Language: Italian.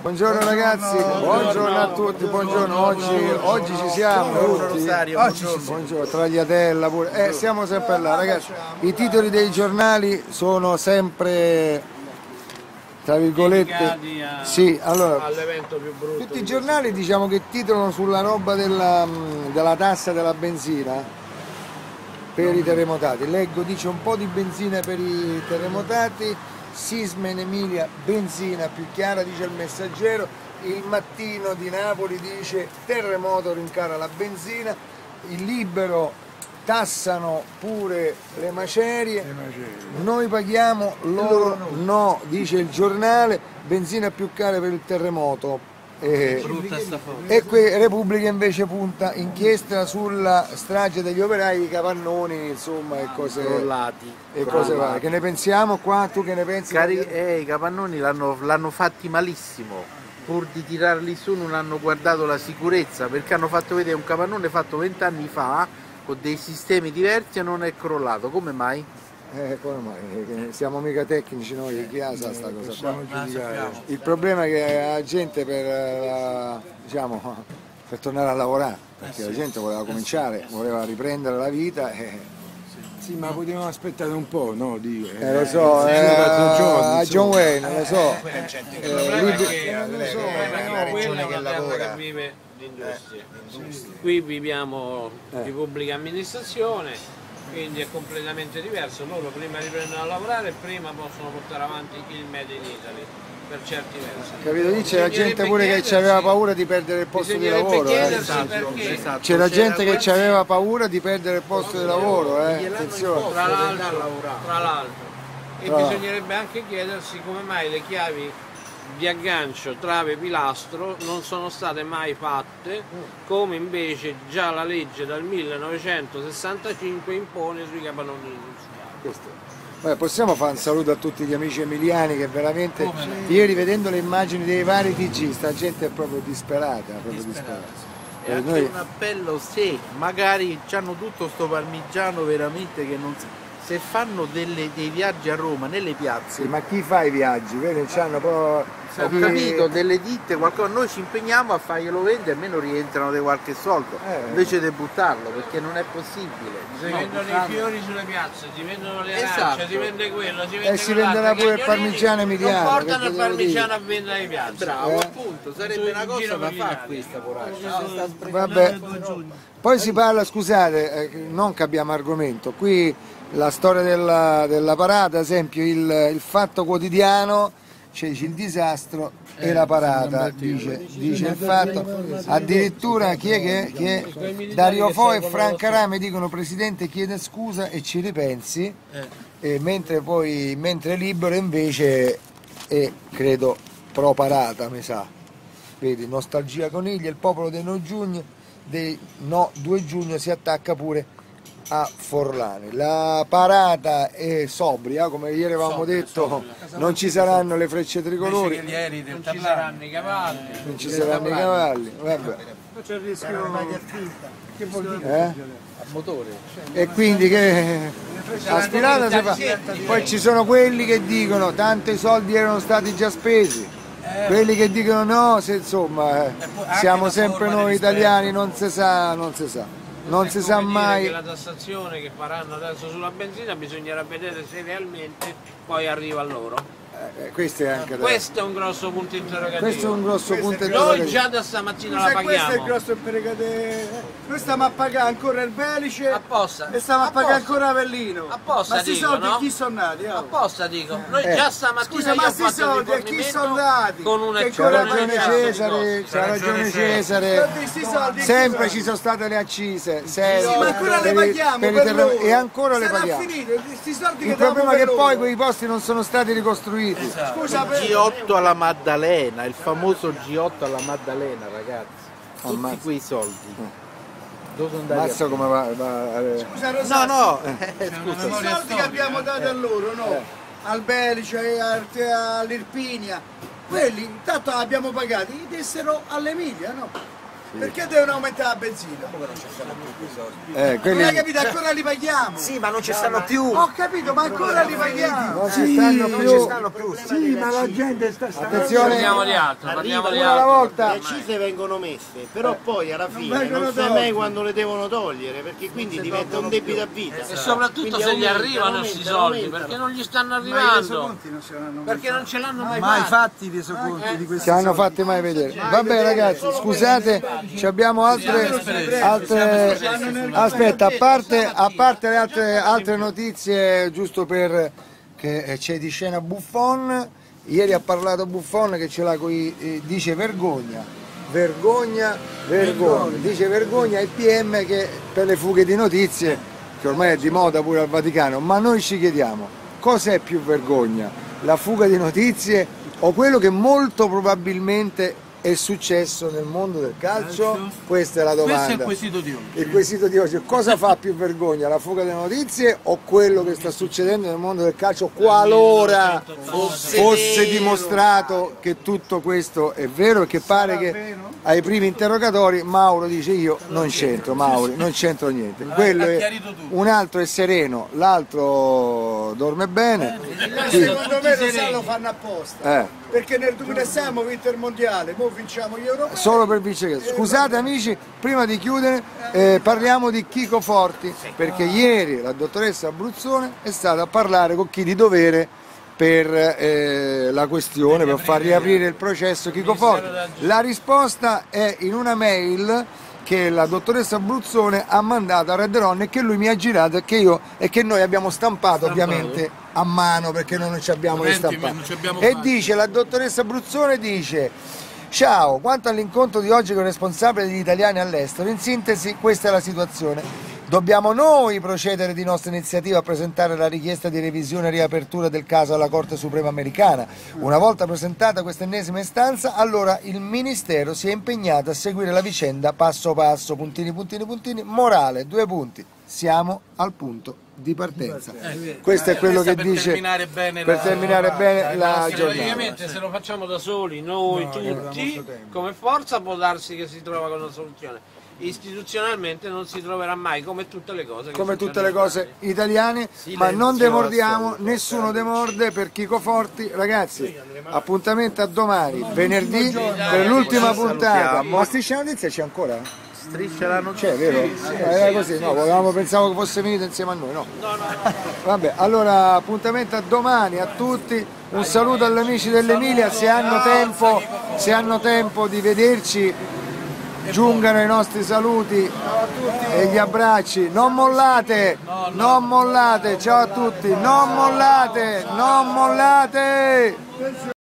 Buongiorno ragazzi, buongiorno. A tutti, buongiorno, oggi, oggi ci siamo tutti, oggi, buongiorno, Tragliatella pure, eh, siamo sempre là ragazzi, i titoli dei giornali sono sempre, tra virgolette, sì, allora, tutti i giornali diciamo che titolano sulla roba della, della tassa della benzina per i terremotati, leggo dice un po' di benzina per i terremotati, sisma in Emilia, benzina più chiara, dice il messaggero, il mattino di Napoli dice terremoto rincara la benzina, il libero tassano pure le macerie, noi paghiamo, loro no, dice il giornale, benzina più cara per il terremoto, e, e qui Repubblica invece punta inchiesta sulla strage degli operai, i capannoni, insomma, e cose, crollati. E cose varie. Che ne pensiamo qua? Tu che ne pensi? Cari, eh, I capannoni l'hanno fatti malissimo, pur di tirarli su non hanno guardato la sicurezza, perché hanno fatto vedere un capannone fatto vent'anni fa con dei sistemi diversi e non è crollato. Come mai? Eh, come mai? Siamo mica tecnici noi, chi ha sa sta cosa Il problema è che la gente per, eh, diciamo, per tornare a lavorare, perché la gente voleva cominciare, voleva riprendere la vita e... Sì, ma potevamo aspettare un po', no? Di, eh, eh, lo so, eh, a John Wayne, lo so. Il problema è che è una regione che lavora. vive l'industria. Qui viviamo di pubblica amministrazione, quindi è completamente diverso, loro prima riprendono a lavorare prima possono portare avanti il Made in Italy per certi versi. Capito? Lì c'era gente pure che aveva paura di perdere il posto di lavoro. Eh. Esatto, esatto. C'era gente che aveva paura di perdere il posto di lavoro, eh. attenzione. Tra l'altro, tra l'altro. E bisognerebbe anche chiedersi come mai le chiavi di aggancio trave pilastro non sono state mai fatte come invece già la legge dal 1965 impone sui capannoni industriali. Possiamo fare un saluto a tutti gli amici emiliani che veramente come? ieri vedendo le immagini dei vari TG sta gente è proprio disperata, proprio disperata. disperata. E anche noi... un appello se magari hanno tutto sto parmigiano veramente che non si se fanno delle, dei viaggi a Roma nelle piazze. Ma chi fa i viaggi? Vedi, c'hanno proprio. Ho chi... capito, delle ditte, qualcosa, noi ci impegniamo a farglielo vendere, almeno rientrano di qualche soldo, eh. invece di buttarlo, perché non è possibile. Si no, vendono i fiori sulle piazze, si vendono le arance, esatto. si vende quello, si vende E si venderà pure il parmigiano emiliano. Non portano il parmigiano a vendere ai piazze. Bravo, eh. appunto, sarebbe una cosa da fare questa, poraccia. Vabbè. Poi si parla, scusate, eh, non cambiamo argomento, qui la storia della, della parata, ad esempio il, il fatto quotidiano, cioè il disastro e eh, la parata, dice, dice il fatto, addirittura chi è che, chi è? Dario Fo e Franca Rame dicono Presidente chiede scusa e ci ripensi, eh. mentre poi, mentre Libero invece è, credo, pro parata, mi sa, vedi, nostalgia coniglia, il popolo dei no giugno, dei no 2 giugno si attacca pure a Forlani. La parata è sobria, come ieri avevamo sobria, detto, sobria. non ci saranno le frecce tricolori, non ci saranno i cavalli, non ci saranno i cavalli, vabbè. c'è il rischio che vuol dire? Eh? A motore. E quindi che aspirata si fa. Poi ci sono quelli che dicono tanti soldi erano stati già spesi. Eh. Quelli che dicono no, se insomma eh, siamo sempre noi italiani, non si sa, non si sa non si sa mai. Che la tassazione che faranno adesso sulla benzina bisognerà vedere se realmente poi arriva a loro. Eh, eh, questo, è anche questo è un grosso punto interrogativo. Questo è un grosso punto interrogativo. Noi già da stamattina Scusa, la paghiamo. Questo è il grosso interrogativo. Noi stiamo a pagare ancora il Belice Apposta. e stiamo a, a pagare ancora Avellino. Apposta ma questi soldi no? chi sono nati? Oh. Apposta dico. Noi eh. già stamattina Scusa, ma questi soldi a chi sono nati? Con una c'ha ragione Cesare, c'ha ragione Cesare. Sempre ci sono state le accise, sempre. ma ancora le paghiamo e ancora le paghiamo. Il problema è che poi quei posti non sono stati ricostruiti. Esatto. Scusa, G8 alla Maddalena, il famoso G8 alla Maddalena, ragazzi. Tutti Ammazza. quei soldi. Dove sono Mazza come va, va eh. Scusa, Rosato, no, no, eh, scusa. I soldi che abbiamo dato a loro, no? Eh. Al Belice, all'Irpinia, quelli intanto abbiamo pagati, li dessero all'Emilia, no? Perché devono aumentare la benzina? Eh, Non quelli hai capito? Ancora li paghiamo. Sì, ma non ci stanno più. Ho capito, ma ancora li paghiamo. non ci stanno Non ci più. stanno più. Sì, ma la gente sta Attenzione, Parliamo di altro, parliamo di una alla altro. volta. Le accise vengono messe, però poi alla fine vengono non sai mai quando le devono togliere, perché quindi diventa un debito a vita. E soprattutto Quindi se gli arrivano questi soldi, aumentano. perché non gli stanno arrivando? Perché non ce l'hanno mai Mai fatti. fatti i resoconti di questi ci hanno fatti mai vedere. Vabbè ragazzi, scusate, ci abbiamo altre, altre aspetta, a parte, a parte le altre, altre notizie, giusto per che eh, c'è di scena Buffon, ieri ha parlato Buffon che ce l'ha coi, eh, dice vergogna, vergogna, vergogna, dice vergogna il PM che per le fughe di notizie, che ormai è di moda pure al Vaticano, ma noi ci chiediamo, cos'è più vergogna? La fuga di notizie o quello che molto probabilmente è successo nel mondo del calcio? Questa è la domanda. Questo è il quesito di oggi. Il quesito di oggi, cosa fa più vergogna, la fuga delle notizie o quello che sta succedendo nel mondo del calcio qualora fosse dimostrato che tutto questo è vero e che pare che ai primi interrogatori Mauro dice io non c'entro, Mauri, non c'entro niente. Quello è, un altro è sereno, l'altro dorme bene. Sì, Secondo me lo sa lo fanno apposta. eh. Perché nel 2006 abbiamo vinto il mondiale, ora vinciamo gli europei. solo per vincere. Scusate amici, prima di chiudere eh, parliamo di Chico Forti, perché ieri la dottoressa Abruzzone è stata a parlare con chi di dovere per eh, la questione, per far riaprire il processo Chico Forti. La risposta è in una mail che la dottoressa Abruzzone ha mandato a Redderon e che lui mi ha girato e che, io, e che noi abbiamo stampato ovviamente a mano perché noi non ci abbiamo le stampate. abbiamo E fatti. dice la dottoressa Bruzzone dice Ciao, quanto all'incontro di oggi con il responsabile degli italiani all'estero, in sintesi questa è la situazione. Dobbiamo noi procedere di nostra iniziativa a presentare la richiesta di revisione e riapertura del caso alla Corte Suprema americana. Una volta presentata questa ennesima istanza, allora il Ministero si è impegnato a seguire la vicenda passo passo, puntini, puntini, puntini, morale, due punti. Siamo al punto di partenza. Questo è quello che per dice terminare bene per la- terminare bene la giornata. Praticamente se lo facciamo da soli, noi tutti, come forza può darsi che si trova con una soluzione. Istituzionalmente non si troverà mai, come tutte le cose. che come tutte le cose italiane, ma non demordiamo, nessuno demorde per Chico Forti. Ragazzi, appuntamento a domani, venerdì, per l'ultima puntata. Ma Striscia Notizia c'è ancora? Striscia la notizia. C'è, vero? Eh, Era così, no, volevamo, pensavo che fosse finito insieme a noi, no. Vabbè, allora appuntamento a domani a tutti, un saluto agli amici dell'Emilia, se hanno tempo, se hanno tempo di vederci giungano i nostri saluti e gli abbracci. Non mollate, non mollate, ciao a tutti, non mollate, non mollate.